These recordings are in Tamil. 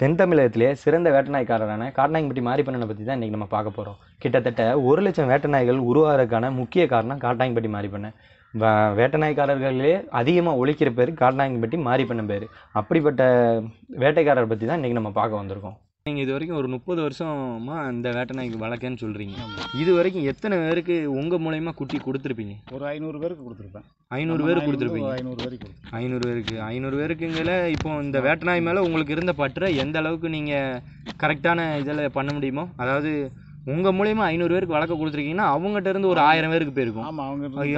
தென் தமிழகத்திலே சிறந்த வேட்டநாய்க்காரரான காட்நாயன்பட்டி மாரிப்பண்ணனை பற்றி தான் இன்றைக்கி நம்ம பார்க்க போகிறோம் கிட்டத்தட்ட ஒரு லட்சம் வேட்டநாய்கள் உருவாகிறதுக்கான முக்கிய காரணம் காட்நாயன்பட்டி மாரிப்பண்ணன் வேட்டநாய்க்காரர்களே அதிகமாக ஒழிக்கிற பேர் காட்நாயன்பட்டி மாரிப்பண்ணன் பேர். அப்படிப்பட்ட வேட்டைக்காரர் பற்றி தான் இன்றைக்கி நம்ம பார்க்க வந்திருக்கோம். நீங்கள் இது வரைக்கும் ஒரு முப்பது வருஷமாக இந்த வேட்டை நாய்க்கு வளர்க்கன்னு சொல்கிறீங்க இது வரைக்கும் எத்தனை பேருக்கு உங்கள் மூலயமா குட்டி கொடுத்துருப்பீங்க? ஒரு ஐநூறு பேருக்கு கொடுத்துருப்பேன். ஐநூறு பேர் கொடுத்துருப்பீங்க. ஐநூறு பேருக்கு ஐநூறு பேருக்கு. ஐநூறு பேருக்குங்கள இப்போ இந்த வேட்டநாய் மேலே உங்களுக்கு இருந்த பற்றை எந்த அளவுக்கு நீங்கள் கரெக்டான இதில் பண்ண முடியுமோ? அதாவது உங்கள் மூலியமா ஐநூறு பேருக்கு வளர்க்க கொடுத்துருக்கீங்கன்னா அவங்ககிட்ட இருந்து ஒரு ஆயிரம் பேருக்கு போயிருக்கும்.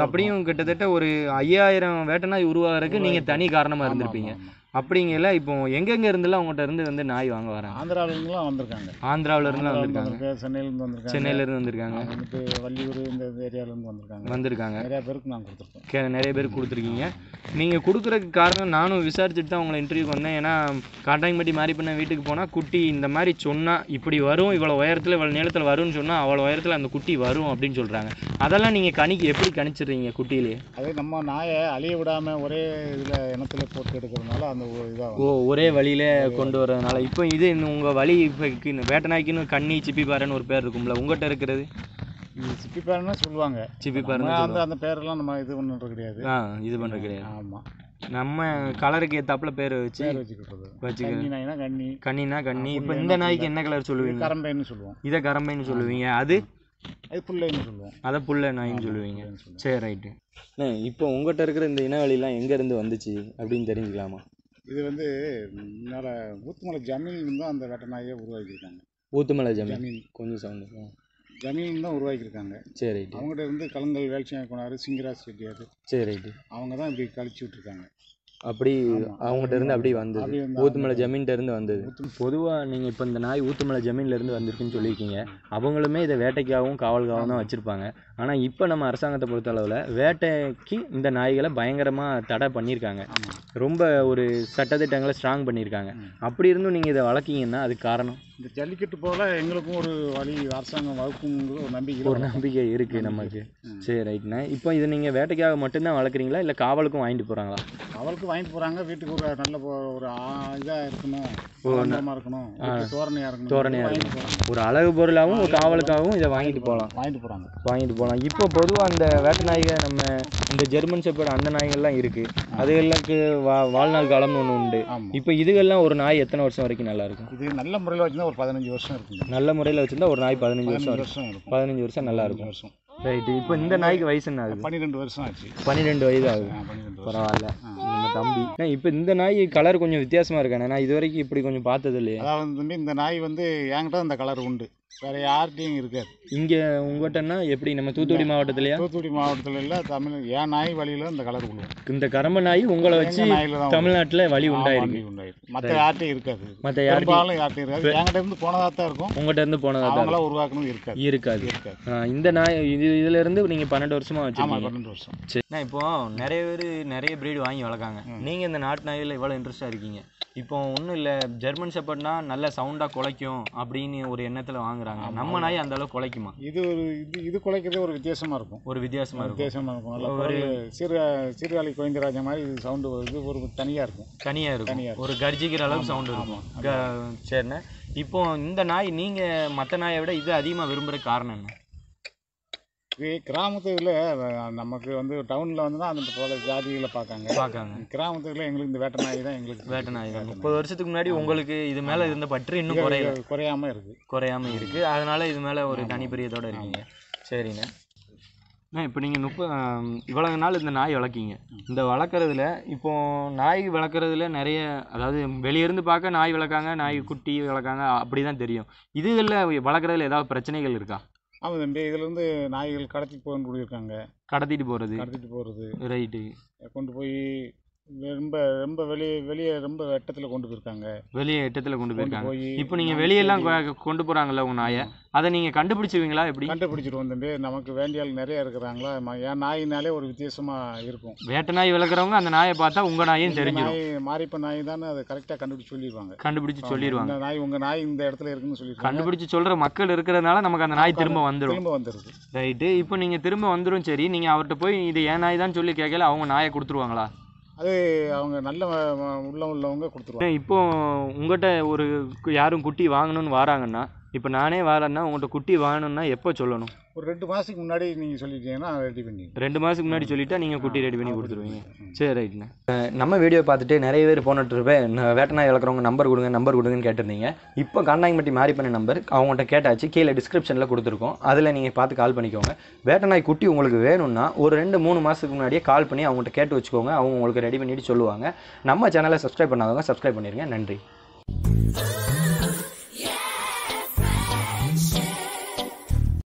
அப்படியும் கிட்டத்தட்ட ஒரு ஐயாயிரம் வேட்டநாய் உருவாகிறதுக்கு நீங்கள் தனி காரணமாக இருந்திருப்பீங்க. அப்படிங்கல இப்போ எங்கெங்க இருந்தெல்லாம் அவங்ககிட்ட இருந்து வந்து நாய் வாங்க வராங்க? ஆந்திரால இருந்துலாம் வந்திருக்காங்க. ஆந்திராவுல இருந்து ஆந்திரால வந்திருக்காங்க. வந்திருக்காங்க, சென்னையில இருந்து வந்திருக்காங்க. சென்னையில இருந்து வந்திருக்காங்க வந்துட்டு வள்ளியூர் இந்த ஏரியால இருந்து வந்திருக்காங்க. வந்திருக்காங்க. நிறைய பேருக்கு நான் கொடுத்துருக்கேன் கே நிறைய பேர் கொடுத்துருக்கீங்க. நீங்கள் கொடுக்குறதுக்கு காரணம் நானும் விசாரிச்சுட்டு தான் உங்களை இன்டர்வியூக்கு வந்தேன். ஏன்னா காட்டாங்கம்பட்டி மாதிரி பண்ண வீட்டுக்கு போனால் குட்டி இந்த மாதிரி சொன்னால் இப்படி வரும் இவ்வளோ உயரத்தில் இவ்வளோ நீளத்தில் வரும்னு சொன்னால் அவ்வளோ உயரத்தில் அந்த குட்டி வரும் அப்படின்னு சொல்கிறாங்க அதெல்லாம் நீங்கள் கணிக்கு எப்படி கணிச்சிடுறீங்க குட்டியிலே? அதே நம்ம நாயை அழிய விடாம ஒரே இதுல இனத்துல போட்டு எடுக்கிறதுனால அந்த ஒரு இதா ஓ ஒரே வழியில கொண்டு வரதுனால. இப்போ இது உங்கள் வழி இப்போ வேட்டை நாய்க்குன்னு கண்ணி சிப்பி பாறைன்னு ஒரு பேர் இருக்கும்ல உங்கள்கிட்ட இருக்கிறது? சிப்பி பேருன்னு சொல்லுவாங்க. சிப்பி நம்ம பாறைன்னு அந்த. அந்த பேரெல்லாம் நம்ம இது பண்ணுறது கிடையாது. ஆ இது பண்ணுறது கிடையாது. ஆமா. நம்ம கலருக்கு ஏத்தாப்புல பேர் வச்சு பேர் வச்சுக்கிறது கன்னி கண்ணினா கண்ணி. இப்போ இந்த நாய்க்கு? என்ன கலர் சொல்லுவீங்க? கரம்பைன்னு சொல்லுவோம். இதை கரம்பைன்னு சொல்லுவீங்க. அது? அது புள்ளைன்னு சொல்லுவோம். அதை புல்ல நாயின்னு சொல்லுவீங்க. சரி ரைட்டு. இப்போ உங்கள்கிட்ட இருக்கிற இந்த இனவெளிலாம் எங்கேருந்து வந்துச்சு அப்படின்னு தெரிஞ்சுக்கலாமா? இது வந்து முன்னால ஊத்துமலை ஜமீன் தான் அந்த வேட்டை நாயை உருவாக்கியிருக்காங்க. ஊத்துமலை ஜமீன். கொஞ்சம் சவுண்டு ஜமீன் தான் உருவாக்கியிருக்காங்க. சரி அவங்ககிட்ட இருந்து கலங்கல் வேல்சியம் கொண்டாரு சிங்கராஜ் செட்டியார் சரி அவங்க தான் இப்படி கழிச்சு விட்டுருக்காங்க. அப்படி. அவங்ககிட்ட இருந்து அப்படி வந்தது. ஊத்துமலை ஜமீன்ட்ட இருந்து வந்தது. பொதுவாக நீங்கள் இப்போ இந்த நாய் ஊத்துமலை ஜமீன்ல இருந்து வந்திருக்குன்னு சொல்லியிருக்கீங்க. அவங்களுமே இதை வேட்டைக்காகவும் காவலுக்காகவும் தான் வச்சுருப்பாங்க. ஆனால் இப்போ நம்ம அரசாங்கத்தை பொறுத்தளவில் வேட்டைக்கு இந்த நாய்களை பயங்கரமாக தடை பண்ணியிருக்காங்க. ரொம்ப ஒரு சட்டத்திட்டங்களை ஸ்ட்ராங் பண்ணியிருக்காங்க. அப்படி இருந்தும் நீங்கள் இதை வளர்க்கீங்கன்னா அதுக்கு காரணம்? இந்த ஜல்லிக்கட்டு போல எங்களுக்கும் ஒரு வழி அரசாங்கம் வகுக்குங்கிற ஒரு நம்பிக்கை ஒரு நம்பிக்கை இருக்குது நமக்கு. சரி ரைட்ண்ணா இப்போ இது நீங்கள் வேட்டைக்காக மட்டும்தான் வளர்க்குறீங்களா? இல்லை காவலுக்கும் வாங்கிட்டு போகிறாங்களா அவளுக்கு வாங்கிட்டு போறாங்க வீட்டுக்கு ஒரு நல்ல ஒரு இதா இருக்கணும் ஆடம்பரமா இருக்கணும் தோரணையா இருக்கணும் தோரணையா போறாங்க. ஒரு அழகு பொருளாகவும் ஒரு காவலுக்காகவும் இதை வாங்கிட்டு போகலாம். வாங்கிட்டு போறாங்க. வாங்கிட்டு போகலாம். இப்போ பொதுவாக அந்த வேட்டை நாய்கள் நம்ம இந்த ஜெர்மன் ஷெப்பர்ட் அந்த நாய்கள்லாம் இருக்குது அதுகளுக்கு வா வாழ்நாள் காலம்னு ஒன்று உண்டு. இப்போ இதுகள்லாம் ஒரு நாய் எத்தனை வருஷம் வரைக்கும் நல்லா இருக்கும்? இது நல்ல முறையில் வச்சிருந்தா ஒரு பதினஞ்சு வருஷம் இருக்குங்க நல்ல முறையில் வச்சிருந்தா ஒரு நாய் பதினஞ்சு வருஷம் பதினஞ்சு வருஷம் இருக்கும். பதினஞ்சு வருஷம் நல்லா இருக்கும். வருஷம். ரைட்டு இப்போ இந்த நாய்க்கு வயசு என்ன ஆகுது? பன்னிரெண்டு வருஷம் ஆச்சு. பன்னிரெண்டு வயது ஆகுது. பரவாயில்ல. தம்பி. இப்போ இந்த நாய் கலர் கொஞ்சம் வித்தியாசமா இருக்கானே நான் இது வரைக்கும் இப்படி கொஞ்சம் பார்த்தது இல்லையே அதாவது இந்த நாய் வந்து என்கிட்ட இந்த கலர் உண்டு. வேற யார்கிட்டயும் இருக்காது. இங்கே உங்கள்கிட்டன்னா எப்படி? நம்ம தூத்துக்குடி மாவட்டத்துலையா? தூத்துக்குடி மாவட்டத்துல இல்ல தமிழ் என் நாய் வழியில இந்த கலர் விழுவும் இந்த கரம்ப நாய் உங்களை வச்சு தமிழ்நாட்டில் வழி உண்டாயிருக்கு. உண்டாயிருக்கு. மற்ற யார்கிட்டயும் இருக்காது. மற்ற பெரும்பாலும் யார்கிட்டயும் இருக்காது. என்கிட்ட இருந்து போனதா தான் இருக்கும். உங்கள்கிட்ட இருந்து போனதா தான் உருவாக்கணும் இருக்காது. இருக்காது. இருக்காது. இந்த நாய் இது இதுல இருந்து நீங்க பன்னெண்டு வருஷமா வச்சிருக்கீங்க. பன்னெண்டு வருஷம். சரி. இப்போ நிறைய பேர் நிறைய பிரீடு வாங்கி வளர்க்காங்க. நீங்க இந்த நாட்டு நாயில இவ்வளவு இன்ட்ரெஸ்டா இருக்கீங்க. இப்போ ஒன்றும் இல்லை ஜெர்மன் ஷெப்பர்ட்னா நல்ல சவுண்டா குலைக்கும் அப்படின்னு ஒரு எண்ணத்துல வாங்குறாங்க. நம்ம நாய் அந்த அளவுக்கு குலைக்குமா? இது ஒரு இது இது குலைக்கிறதே ஒரு வித்தியாசமா இருக்கும். ஒரு வித்தியாசமா இருக்கும். வித்தியாசமா இருக்கும். ஒரு- சீர்கா சீர்காழி கோவிந்தராஜா மாதிரி இது சவுண்டு இது ஒரு தனியா இருக்கும். தனியா இருக்கும். தனியா ஒரு கர்ஜிக்கிற அளவுக்கு சவுண்ட் இருக்கும். சரிண்ணே. இப்போ இந்த நாய் நீங்க மத்த நாயை விட இது அதிகமா விரும்புற காரணம் என்ன? கிராமத்துல நமக்கு வந்து டவுன்ல வந்து தான் அந்த போல ஜாதிகளை பார்க்காங்க. பார்க்காங்க. கிராமத்துல எங்களுக்கு இந்த வேட்டை நாய் தான் எங்களுக்கு வேட்டை நாய் தான். முப்பது வருஷத்துக்கு முன்னாடி உங்களுக்கு இது மேல இருந்த பற்று இன்னும் குறையல. இது குறையாம இருக்கு. குறையாம இருக்கு. அதனால இது மேல ஒரு தனிப்பிரியத்தோட இருக்கீங்க. சரிண்ணே அண்ணா இப்போ நீங்கள் முப்ப இவ்வளவு நாள் இந்த நாய் வளர்க்கீங்க. இந்த வளர்க்குறதுல இப்போ நாய் வளர்க்குறதுல நிறைய அதாவது வெளியிருந்து பார்க்க நாய் வளர்க்காங்க நாய் குட்டி வளர்க்காங்க அப்படி தான் தெரியும் இதுகளில் வளர்க்குறதுல ஏதாவது பிரச்சனைகள் இருக்கா? ஆமா தம்பி இதுல இருந்து நாய்கள் கடத்திட்டு போகணும் கூடியிருக்காங்க. கடத்திட்டு போகிறது கடத்திட்டு போறது. ரைட்டு கொண்டு போய் ரொம்ப ரொம்ப வெளியே வெளியே ரொம்ப வெட்டத்துல கொண்டு போயிருக்காங்க. வெளியே எட்டத்தில் கொண்டு போயிருக்காங்க. போய் இப்போ நீங்கள் வெளியெல்லாம் கொண்டு போகிறாங்கல்ல உங்கள் நாயை? அதை நீங்கள் கண்டுபிடிச்சிருவீங்களா எப்படி? கண்டுபிடிச்சிருவோம் தம்பி. நமக்கு வேண்டிய ஆள் நிறைய இருக்கிறாங்களா? என் நாயினாலே ஒரு வித்தியாசமா இருக்கும். வேட்டை நாய் வளர்க்குறவங்க அந்த நாயை பார்த்தா உங்கள் நாயும் தெரிஞ்சிடும் நாய் மாறிப்ப நாய் தானே அதை கரெக்டாக கண்டுபிடிச்சு சொல்லிடுவாங்க. கண்டுபிடிச்சு சொல்லிடுவாங்க. இந்த நாய் உங்க நாய் இந்த இடத்துல இருக்குன்னு சொல்லிடுவாங்க. கண்டுபிடிச்சு சொல்ற மக்கள் இருக்கிறதுனால நமக்கு அந்த நாய் திரும்ப வந்துடும் திரும்ப வந்துருது. ரைட்டு இப்போ நீங்க திரும்ப வந்துடும் சரி. நீங்க அவர்கிட்ட போய் இது ஏன் நாய் தான் சொல்லி கேட்கல அவங்க நாயை கொடுத்துருவாங்களா? அது அவங்க நல்ல உள்ள உள்ளவங்க கொடுத்துருவாங்க. இப்போ உங்கள்கிட்ட ஒரு யாரும் குட்டி வாங்கணும்னு வராங்கன்னா இப்போ நானே வரேன்னா உங்கள்கிட்ட குட்டி வாங்கணும்னா எப்போ சொல்லணும்? ஒரு ரெண்டு மாதத்துக்கு முன்னாடி நீங்கள் சொல்லிட்டீங்கன்னா ரெடி பண்ணி ரெண்டு மாதத்துக்கு முன்னாடி சொல்லிட்டா நீங்கள் குட்டி ரெடி பண்ணி கொடுத்துருவீங்க. சரி ரைட்ண்ணே நம்ம வீடியோ பார்த்துட்டு நிறைய பேர் போன ட்ரிப்பே வேட்டநாய் வளர்க்குறவங்க நம்பர் கொடுங்க நம்பர் கொடுங்கன்னு கேட்டிருந்தீங்க. இப்போ காண்டாங்கம்பட்டி மாறி பண்ண நம்பர் அவங்கள்ட்ட கேட்டாச்சு. கீழே டிஸ்கிரிப்ஷனில் கொடுத்துருக்கோம். அதில் நீங்கள் பார்த்து கால் பண்ணிக்கோங்க. வேட்டநாய் குட்டி உங்களுக்கு வேணும்னா ஒரு ரெண்டு மூணு மாதத்துக்கு முன்னாடியே கால் பண்ணி அவங்கள்ட்ட கேட்டு வச்சுக்கோங்க. அவங்க உங்களுக்கு ரெடி பண்ணிட்டு சொல்லுவாங்க. நம்ம சேனலை சப்ஸ்கிரைப் பண்ணாதவங்க சப்ஸ்கிரைப் பண்ணிடுங்க நன்றி.